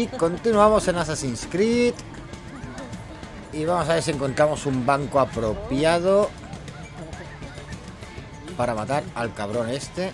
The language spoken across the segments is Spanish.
Y continuamos en Assassin's Creed. Y vamos a ver si encontramos un banco apropiado para matar al cabrón este.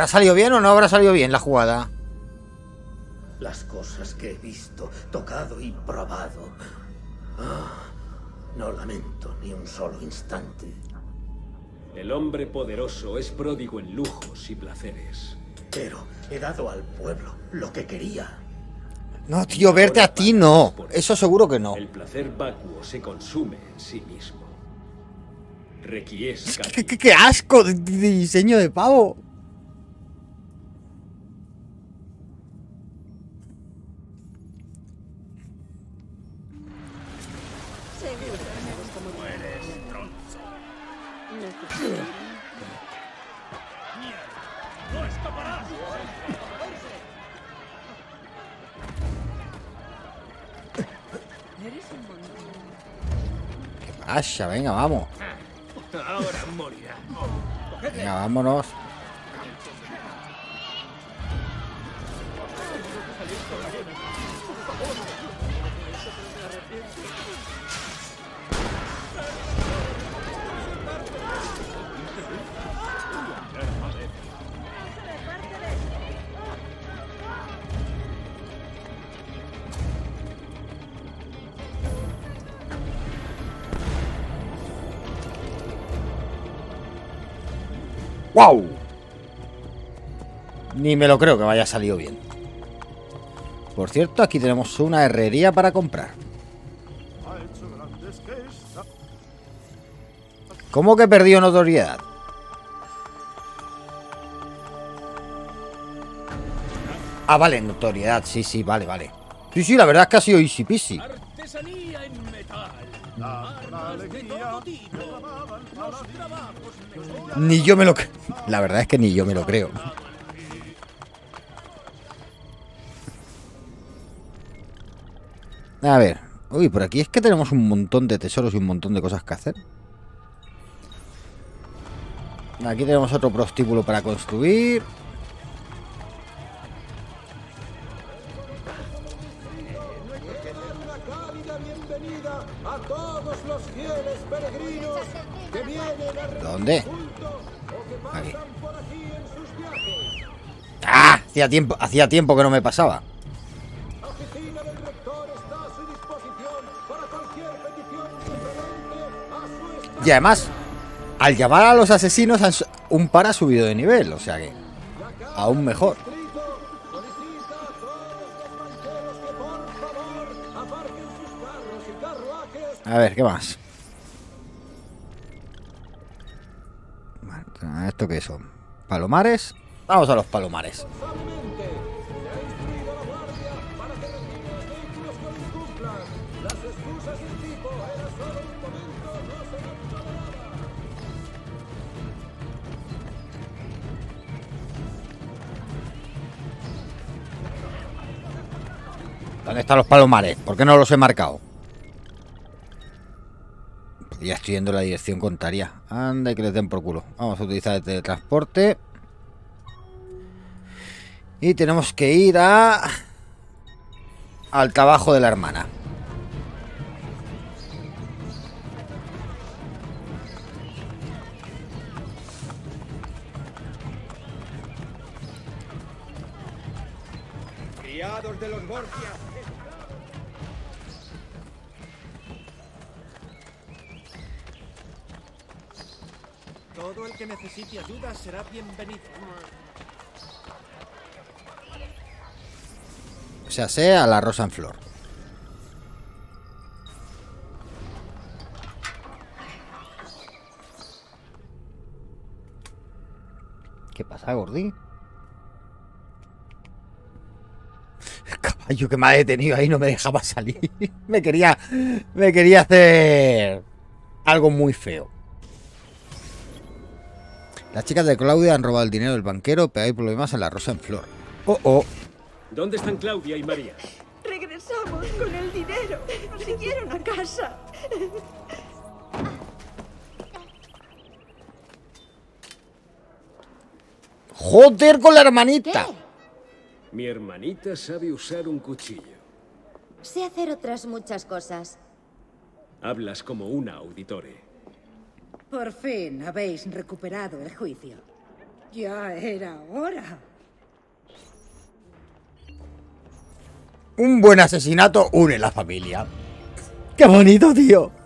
¿Habrá salido bien o no habrá salido bien la jugada? Las cosas que he visto, tocado y probado. Ah, no lamento ni un solo instante. El hombre poderoso es pródigo en lujos y placeres. Pero he dado al pueblo lo que quería. No, tío, verte a ti no. Eso seguro que no. El placer vacuo se consume en sí mismo. Requies ¿Qué, qué- qué asco diseño de pavo. Venga, vamos. Ahora morirá. Venga, vámonos. ¡Wow! Ni me lo creo que me haya salido bien. Por cierto, aquí tenemos una herrería para comprar. ¿Cómo que perdió notoriedad? Ah, vale, notoriedad, sí, sí, vale, vale. Sí, sí, la verdad es que ha sido easy peasy. Artesanía en metal. Armas de todo Ni yo me lo creo. La verdad es que ni yo me lo creo. A ver. Uy, por aquí es que tenemos un montón de tesoros y un montón de cosas que hacer. Aquí tenemos otro prostíbulo para construir. ¡Ah! Hacía tiempo, hacía tiempo que no me pasaba. Y además, al llamar a los asesinos, un par ha subido de nivel. O sea que, aún mejor. A todos los banqueros ¿Esto qué son? ¿Palomares? Vamos a los palomares. ¿Dónde están los palomares? ¿Por qué no los he marcado? Ya estoy yendo en la dirección contraria. Anda y que les den por culo. Vamos a utilizar el teletransporte. Y tenemos que ir a... Al trabajo de la hermana. Criados de los Borgia. Todo el que necesite ayuda será bienvenido. O sea, sea la rosa en flor. pasa, Gordi? El caballo que me ha detenido ahí no me dejaba salir. me quería. Me quería hacer. Algo muy feo. Las chicas de Claudia han robado el dinero del banquero, pero hay problemas en la rosa en flor. Oh, oh. ¿Dónde están Claudia y María? Regresamos con el dinero. Nos siguieron a casa. ¡Joder con la hermanita! Mi hermanita sabe usar un cuchillo. Sé hacer otras muchas cosas. Hablas como una auditore. Por fin habéis recuperado el juicio. Ya era hora. Un buen asesinato une la familia. ¡Qué bonito, tío!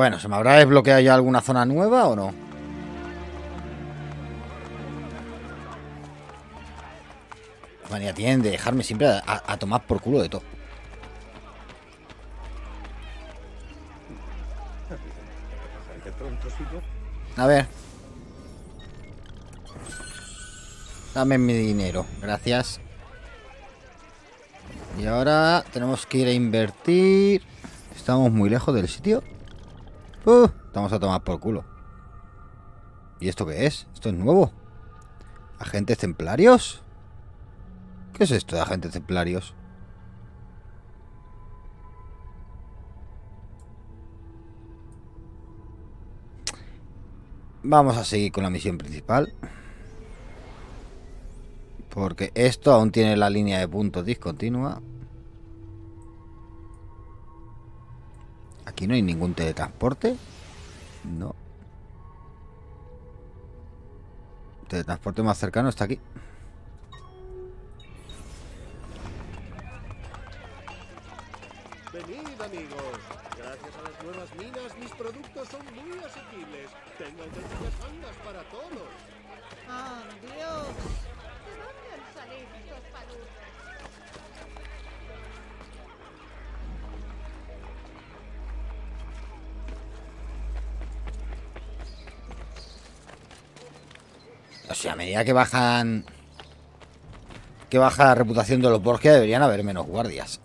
Bueno, ¿se me habrá desbloqueado ya alguna zona nueva o no? Manía tienen de dejarme siempre a, a- tomar por culo de todo. A ver. Dame mi dinero, gracias. Y ahora tenemos que ir a invertir. Estamos muy lejos del sitio. Uh, estamos a tomar por culo. ¿Y esto qué es? ¿Esto es nuevo? ¿Agentes templarios? ¿Qué es esto de agentes templarios? Vamos a seguir con la misión principal. Porque esto aún tiene la línea de puntos discontinua. Aquí no hay ningún teletransporte. No. Teletransporte más cercano está aquí. Venid, amigos. Gracias a las nuevas minas, mis productos son muy asequibles. Tengo auténticas mangas para todos. O sea, a medida que bajan. Que baja la reputación de los Borgia, deberían haber menos guardias.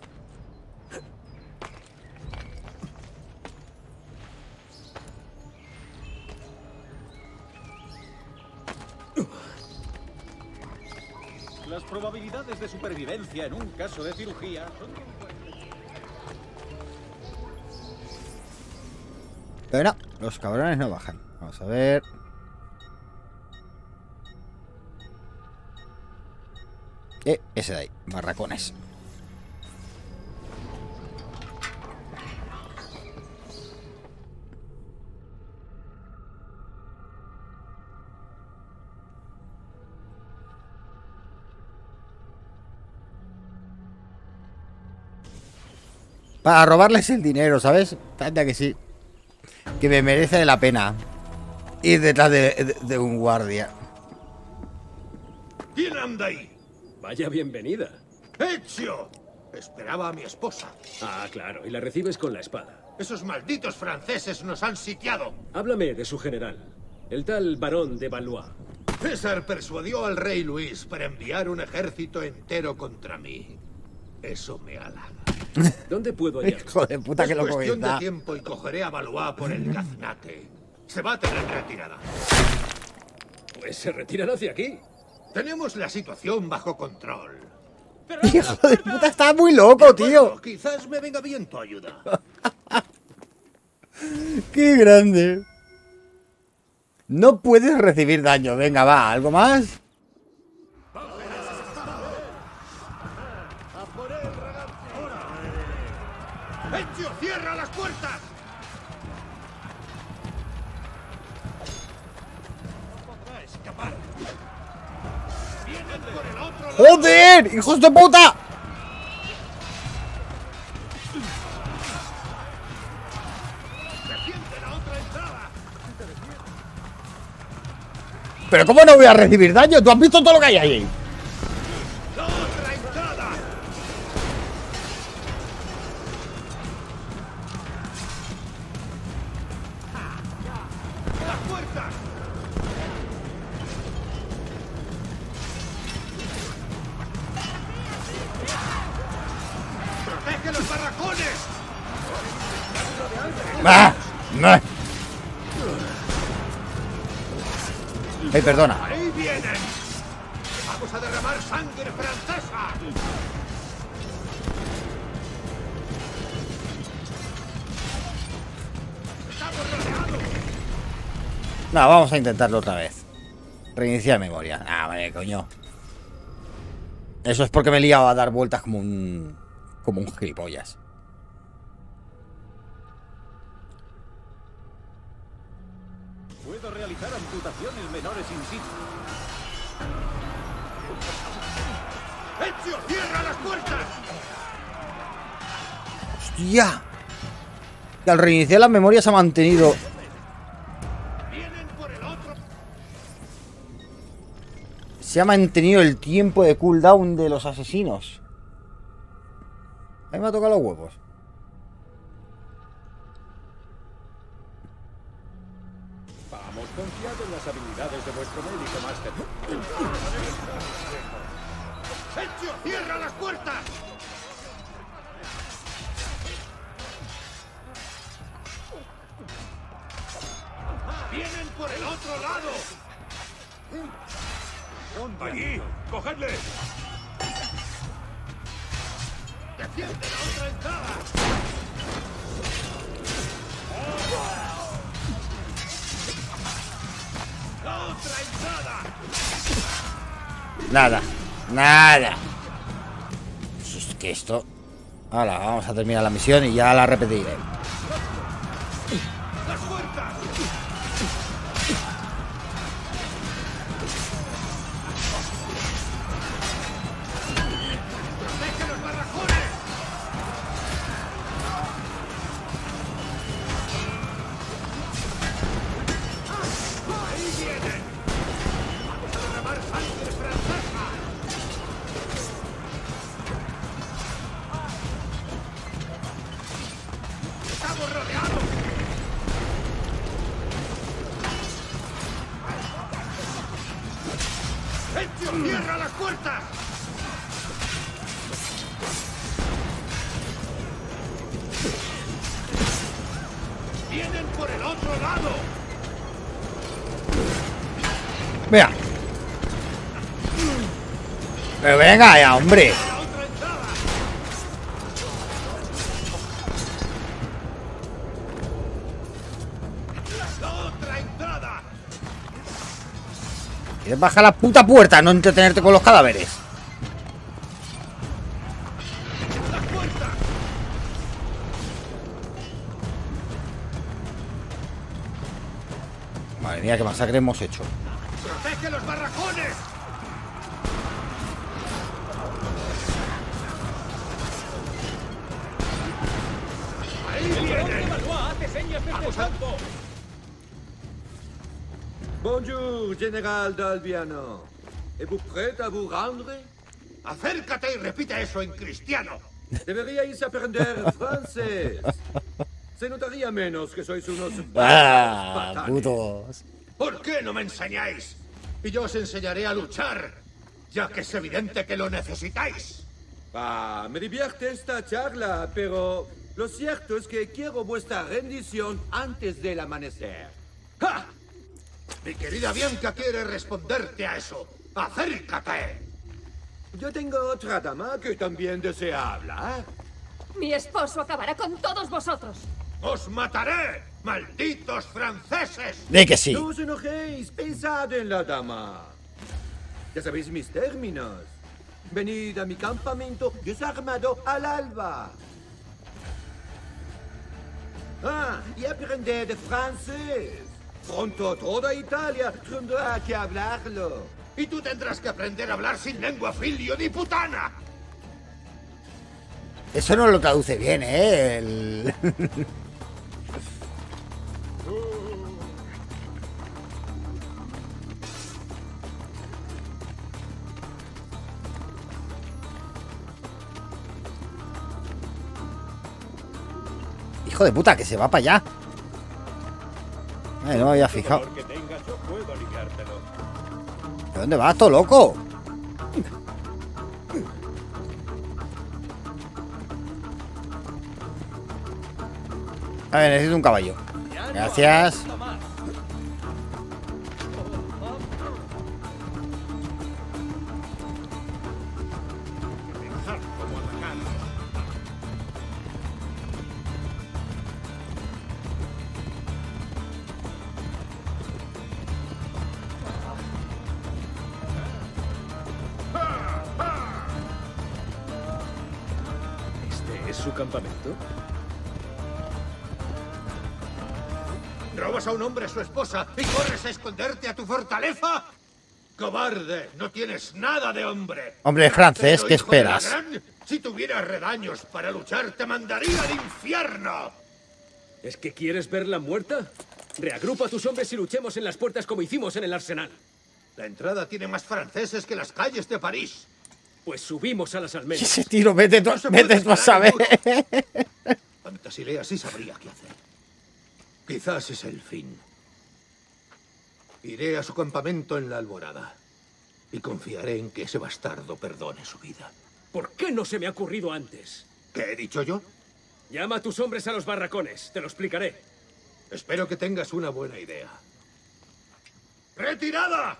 Las probabilidades de supervivencia en un caso de cirugía son... Pero no, los cabrones no bajan. Vamos a ver. Ese de ahí, barracones. Para robarles el dinero, ¿sabes? Tanta que sí. Que me merece la pena ir detrás de, un guardia. ¿Quién anda ahí? Vaya bienvenida. ¡Ezio! Esperaba a mi esposa. Ah, claro, y la recibes con la espada. Esos malditos franceses nos han sitiado. Háblame de su general, el tal barón de Valois. César persuadió al rey Luis para enviar un ejército entero contra mí. Eso me halaga. ¿Dónde puedo hallarlo? Hijo de puta es que lo cuestión de tiempo y cogeré a Valois por el gaznate. Se va a tener retirada. Pues se retiran hacia aquí. Tenemos la situación bajo control. Hijo de puta, está muy loco, tío. Quizás me venga bien tu ayuda. Qué grande. No puedes recibir daño. Venga, va, ¿algo más? ¡A por ¡Ezio, cierra las puertas! podrá escapar. Vienen por el otro lado. ¡Joder! ¡Hijos de puta! ¿Pero cómo no voy a recibir daño? ¿Tú has visto todo lo que hay ahí? Perdona. ¡Ahí vienen! ¡Vamos a derramar sangre francesa! No, vamos a intentarlo otra vez. Reiniciar memoria. Ah, vale, coño. Eso es porque me he liado a dar vueltas como un. como un gilipollas. ¡Hostia! Al reiniciar la memoria se ha mantenido. ¡Vienen por el otro! Se ha mantenido el tiempo de cooldown de los asesinos. A mí me ha tocado los huevos. Vamos, confiad en las habilidades de vuestro médico máster. ¡Ezio, cierra las puertas! Por el otro lado! Allí. Cogedle. ¡Defiende la otra entrada! ¡La otra entrada! Nada. Nada. Si Es que esto. Ahora, vamos a terminar la misión y ya la repetiré. Venga ya, hombre. Quieres bajar la puta puerta, no entretenerte con los cadáveres. Madre mía, qué masacre hemos hecho. ¡Protege los barracones! Valois hace señas desde el campo. Bonjour, général d'Albiano. Êtes-vous prêt à vous rendre ¡Acércate y repite eso en cristiano! Deberíais aprender francés. Se notaría menos que sois unos... Ah, putos. ¿Por qué no me enseñáis? Y yo os enseñaré a luchar, ya que es evidente que lo necesitáis. Ah, me divierte esta charla, pero lo cierto es que quiero vuestra rendición antes del amanecer. ¡Ja! Mi querida Bianca quiere responderte a eso. ¡Acércate! Yo tengo otra dama que también desea hablar. Mi esposo acabará con todos vosotros. ¡Os mataré! ¡Malditos franceses! De que sí. No os enojéis, pensad en la dama. Ya sabéis mis términos. Venid a mi campamento desarmado al alba. Ah, y aprender de francés. Pronto toda Italia tendrá que hablarlo. Y tú tendrás que aprender a hablar sin lengua filio ni putana. Eso no lo traduce bien, ¿eh? El- Hijo de puta, que se va para allá. Ay, no me había fijado. ¿De dónde vas, todo loco? A ver, necesito un caballo. Gracias. Es su campamento? ¿Robas a un hombre a su esposa y corres a esconderte a tu fortaleza? ¡Cobarde! No tienes nada de hombre. Hombre, francés, ¿qué esperas? gran, si tuvieras redaños para luchar, te mandaría al infierno. ¿Es que quieres verla muerta? Reagrupa a tus hombres y luchemos en las puertas como hicimos en el arsenal. La entrada tiene más franceses que las calles de París. Pues subimos a las almenas. Ese tiro, vete tú, No vete tú a saber. ninguno. Fantasilea sí sabría qué hacer. Quizás es el fin. Iré a su campamento en la alborada. Y confiaré en que ese bastardo perdone su vida. ¿Por qué no se me ha ocurrido antes? ¿Qué he dicho yo? Llama a tus hombres a los barracones. Te lo explicaré. Espero que tengas una buena idea. ¡Retirada!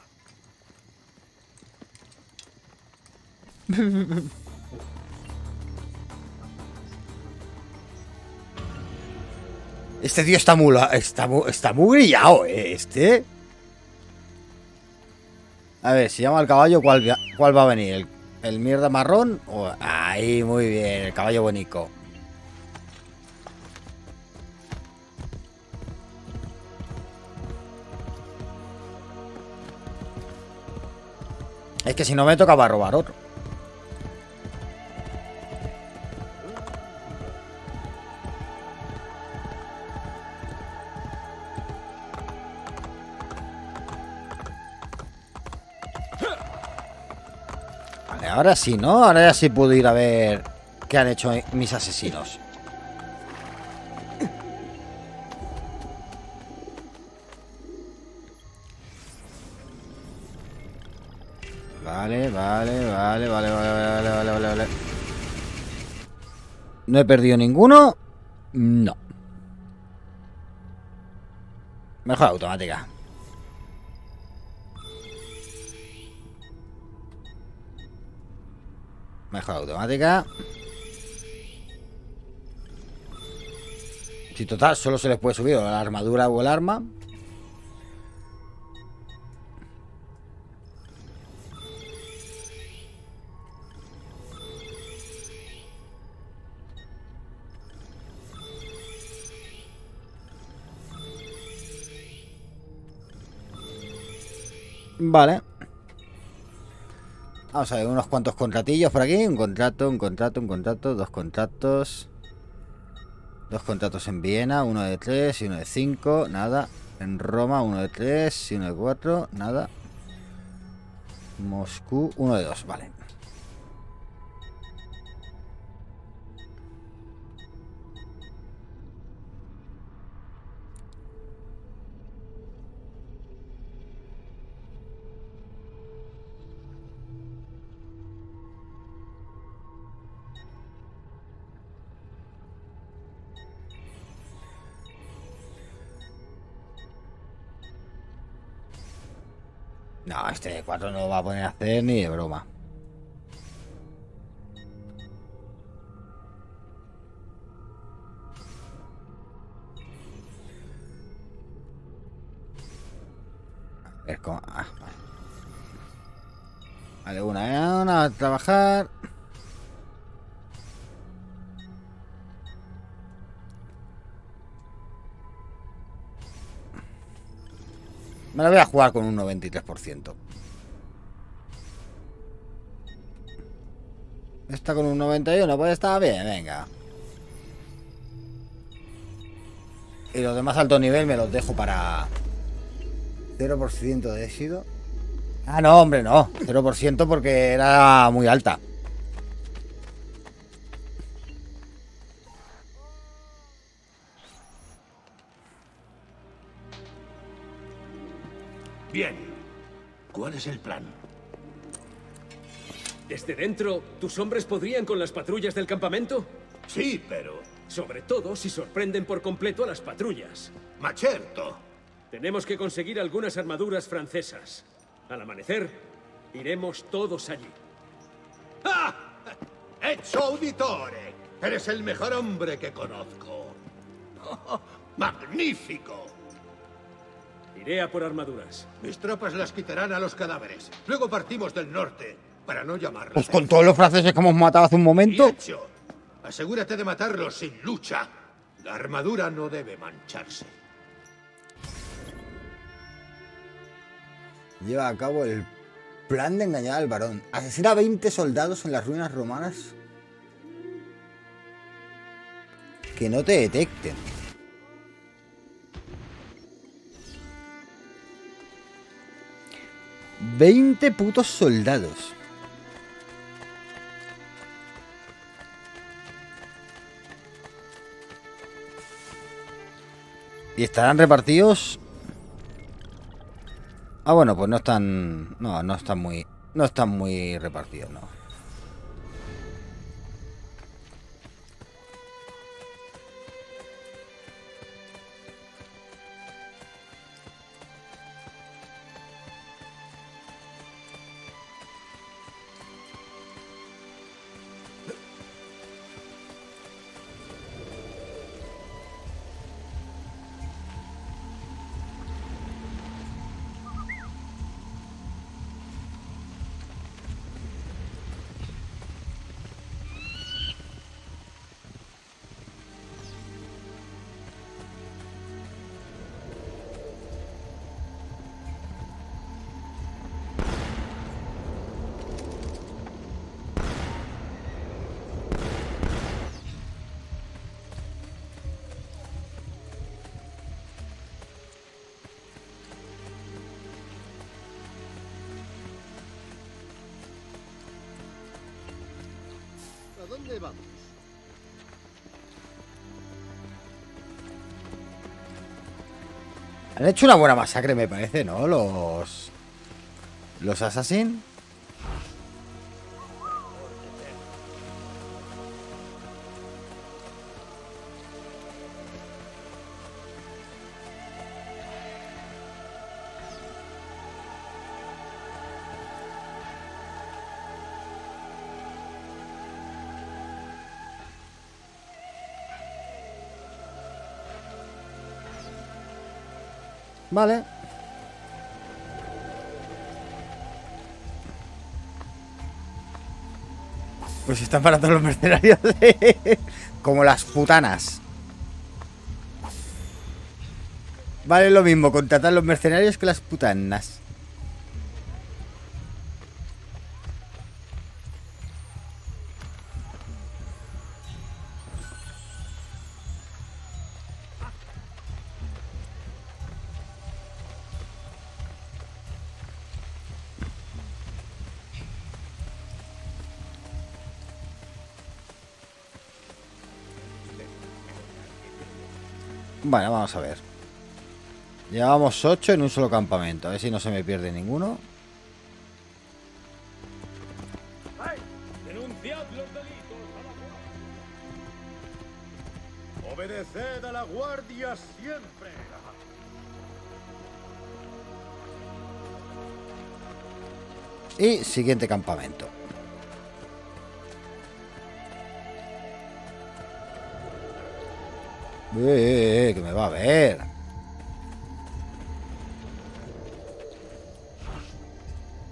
Este tío está muy, está está muy brillado, ¿eh? Este. A ver, si llama al caballo, ¿cuál, cuál va a venir? ¿El, mierda marrón? o- Ahí, muy bien, el caballo bonito. Es que si no me tocaba robar otro. ahora sí, ¿no? Ahora ya sí puedo ir a ver qué han hecho mis asesinos. Vale, vale, vale, vale, vale, vale, vale, vale, ¿No he perdido ninguno? No. Mejor automática. Mejor automática. Si total, solo se les puede subir la armadura o el arma. Vale. Vamos a ver, unos cuantos contratillos por aquí. Un contrato, un contrato, un contrato, dos contratos. Dos contratos en Viena, uno de tres y uno de cinco, nada. En Roma, uno de tres y uno de cuatro, nada. Moscú, uno de dos, vale. este de 4 no lo va a poner a hacer ni de broma. Ver ah, vale, una, eh, una, a trabajar. Me la voy a jugar con un 93%. Está con un 91, pues está bien, venga. Y los demás alto nivel me los dejo para 0% de éxito. Ah, no, hombre, no. 0% porque era muy alta. Bien. ¿Cuál es el plan? ¿Desde dentro, tus hombres podrían con las patrullas del campamento? Sí, pero... Sobre todo si sorprenden por completo a las patrullas. Macherto. Tenemos que conseguir algunas armaduras francesas. Al amanecer, iremos todos allí. ¡Ah! ¡Hecho auditore! Eres el mejor hombre que conozco. ¡Magnífico! Iré a por armaduras. Mis tropas las quitarán a los cadáveres. Luego partimos del norte, para no llamarlos. Pues con todos los franceses que hemos matado hace un momento. hecho. Asegúrate de matarlos sin lucha. La armadura no debe mancharse. Lleva a cabo el plan de engañar al varón. Asesina a 20 soldados en las ruinas romanas. Que no te detecten. ¡20 putos soldados! ¿Y estarán repartidos Ah, bueno, pues no están. No, no están muy. No están muy repartidos, no. ¿A dónde vamos? Han hecho una buena masacre, me parece, ¿no? Los. Los Assassin. Vale. Pues están para todos los mercenarios. Como las putanas. Vale lo mismo contratar los mercenarios que las putanas. Vamos a ver. Llevamos 8 en un solo campamento. A ver si no se me pierde ninguno. Obedeced a la guardia siempre. Y siguiente campamento. Eh, eh, eh, que me va a ver.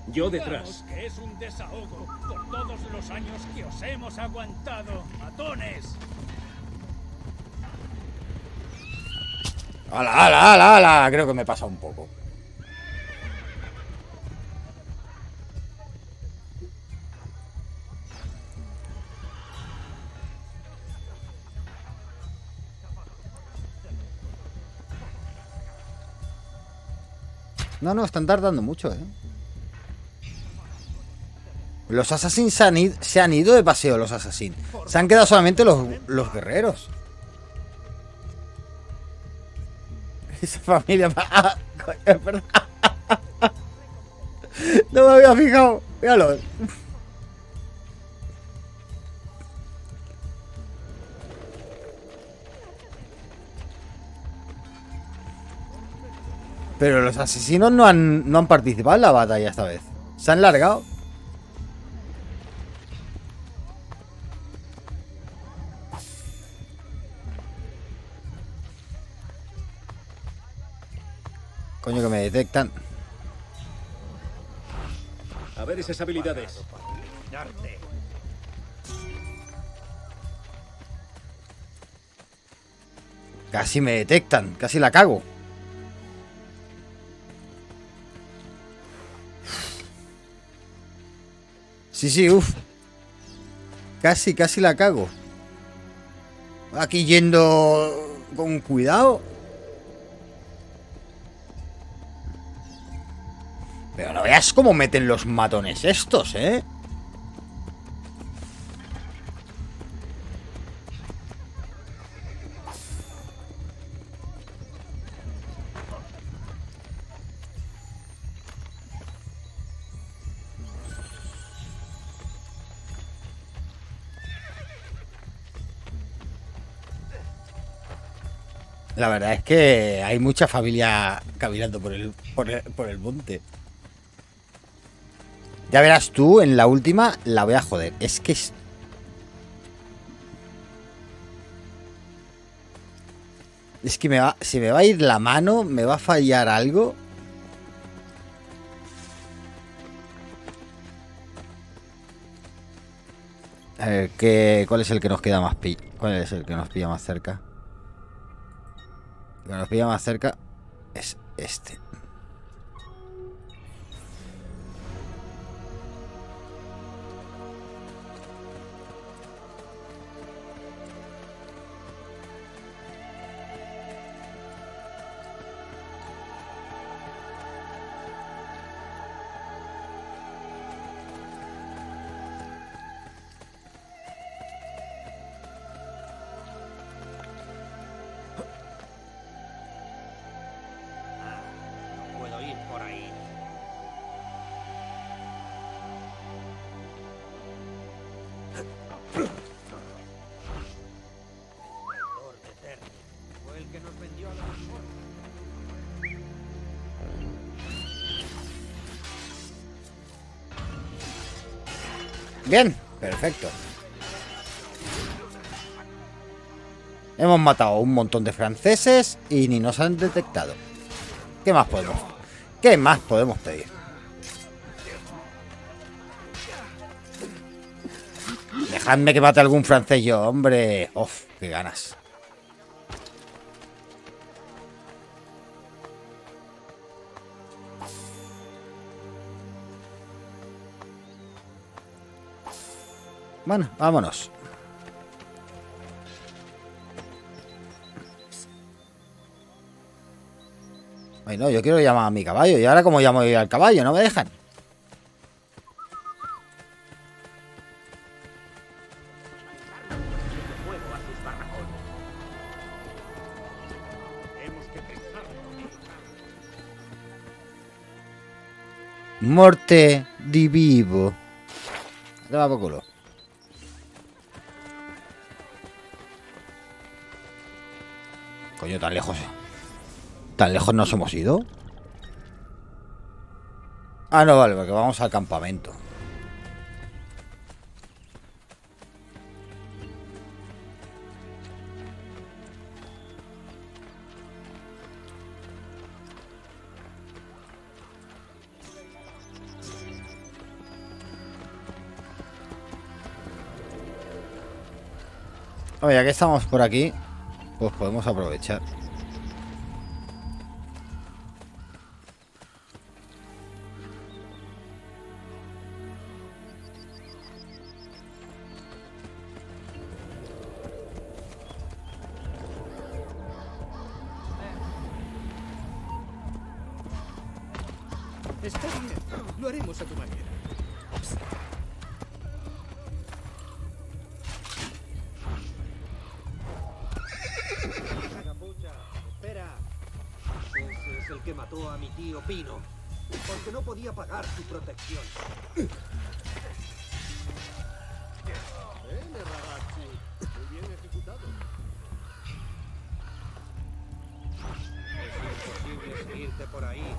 Yo detrás. que es un desahogo por todos los años que os hemos aguantado, matones. ¡Hala, hala, hala, hala! Creo que me pasa un poco. No, no, están tardando mucho, ¿eh? Los assassins se han, ido de paseo, los assassins. Se han quedado solamente los, los guerreros. Esa familia... Ah, es verdad. No me había fijado. Míralo. Pero los asesinos no han, no han participado en la batalla esta vez. Se han largado. Coño que me detectan. A ver esas habilidades. Casi me detectan, casi la cago. Sí, sí, uff. Casi, casi la cago. Aquí yendo con cuidado. Pero no veas cómo meten los matones estos, ¿eh? La verdad es que hay mucha familia caminando por el, por el, por el monte. Ya verás tú, en la última la voy a joder. Es que es... Es que me va, se me va a ir la mano, me va a fallar algo. A ver, ¿qué, ¿cuál es el que nos queda más pi ¿Cuál es el que nos pilla más cerca? Que nos pilla más cerca es este. Bien, perfecto. Hemos matado a un montón de franceses y ni nos han detectado. ¿Qué más podemos? ¿Qué más podemos pedir? Dejadme que mate algún francés yo, hombre. Uf, qué ganas. Bueno, vámonos. Ay, no, yo quiero llamar a mi caballo. ¿Y ahora cómo llamo yo al caballo? ¿No me dejan? Morte di vivo. Te va por culo. Coño, tan lejos. ¿Tan lejos nos hemos ido? Ah, no, vale, porque vamos al campamento. Oye, que estamos por aquí, pues podemos aprovechar. Está bien, lo haremos a tu manera. Mató a mi tío Pino. Porque no podía pagar su protección. Muy bien ejecutado. Es imposible seguirte por ahí.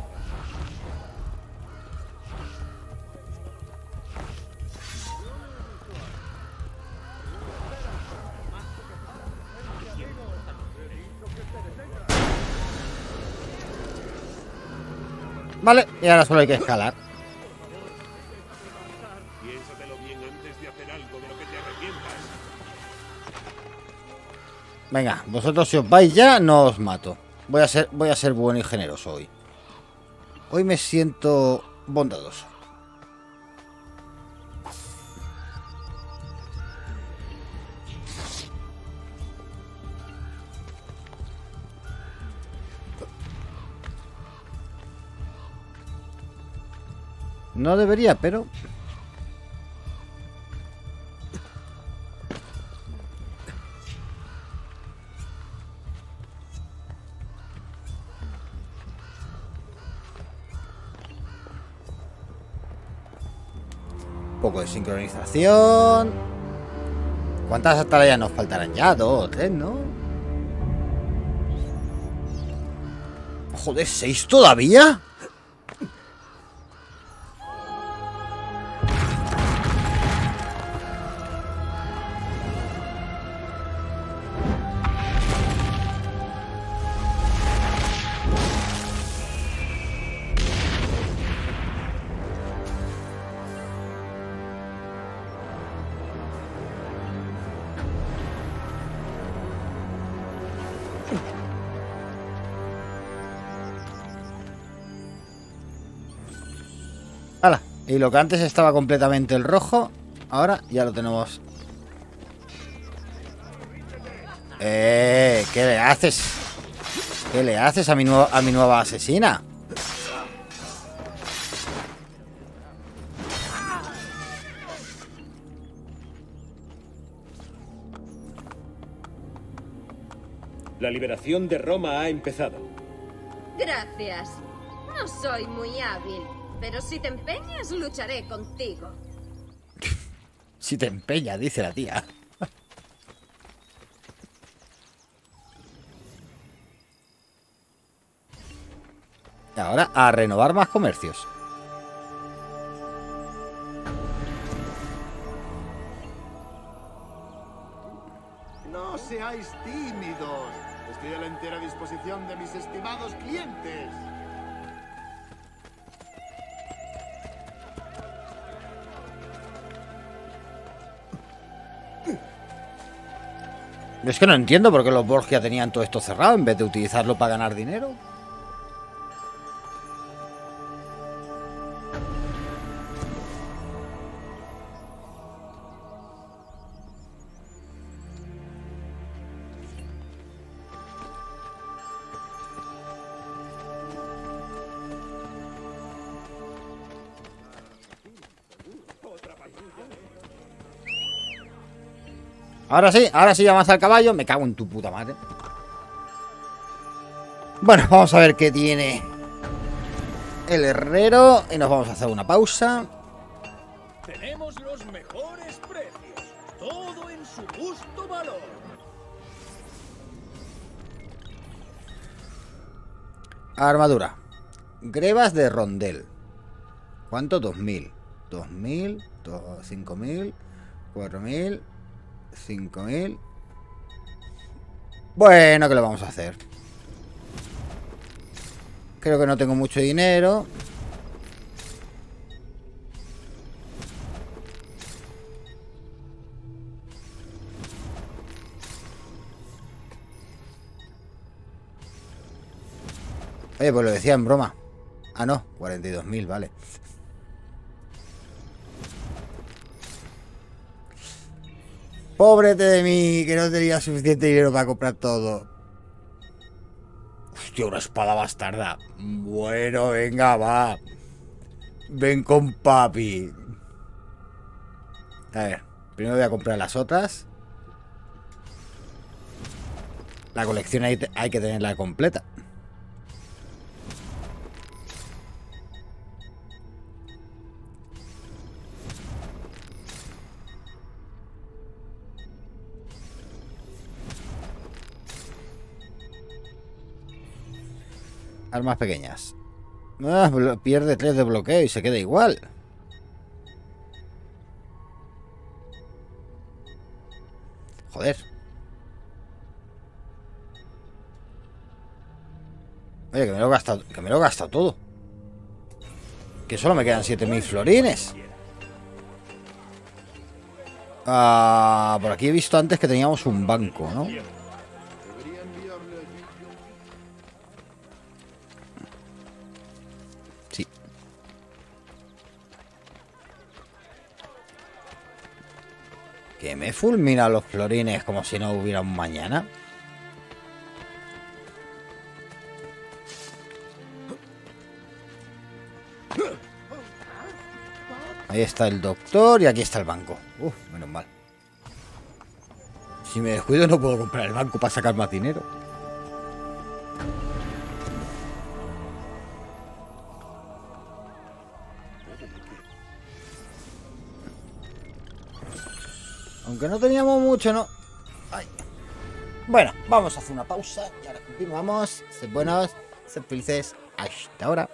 Vale, y ahora solo hay que escalar. Venga, vosotros si os vais ya, no os mato. Voy a ser, voy a ser bueno y generoso hoy. Hoy me siento bondadoso. No debería, pero... Poco de sincronización. ¿Cuántas atalayas nos faltarán ya? Dos, tres, ¿no? Joder, ¿seis todavía? Lo que antes estaba completamente el rojo, ahora ya lo tenemos. Eh, ¿qué le haces? ¿Qué le haces a mi, nueva a mi nueva asesina? La liberación de Roma ha empezado. Gracias. No soy muy hábil, pero si te empeñas, lucharé contigo. Si te empeña, dice la tía. Y ahora a renovar más comercios. No seáis tímidos. Estoy a la entera disposición de mis estimados clientes. Es que no entiendo por qué los Borgia tenían todo esto cerrado en vez de utilizarlo para ganar dinero. Ahora sí, ahora sí avanza el caballo. Me cago en tu puta madre. Bueno, vamos a ver qué tiene el herrero. Y nos vamos a hacer una pausa. Tenemos los mejores precios. Todo en su justo valor. Armadura. Grebas de rondel. ¿Cuánto? 2000. 2000, do- 5000, 4000, 5000. Bueno, ¿qué le vamos a hacer? Creo que no tengo mucho dinero. Oye, pues lo decía en broma. Ah, no, 42.000, vale. Pobrete de mí, que no tenía suficiente dinero para comprar todo. Hostia, una espada bastarda. Bueno, venga, va. Ven con papi. A ver, primero voy a comprar las otras. La colección hay, hay que tenerla completa. Armas pequeñas. Pierde 3 de bloqueo y se queda igual. Joder. Oye, que me lo he gastado, que me lo he gastado todo. Que solo me quedan 7000 florines. Ah, por aquí he visto antes que teníamos un banco, ¿no? Que me fulmina los florines como si no hubiera un mañana. Ahí está el doctor y aquí está el banco. Uf, menos mal. Si me descuido no puedo comprar el banco para sacar más dinero. Aunque no teníamos mucho, ¿no? Bueno, vamos a hacer una pausa y ahora continuamos. Sed buenos, sed felices. Hasta ahora.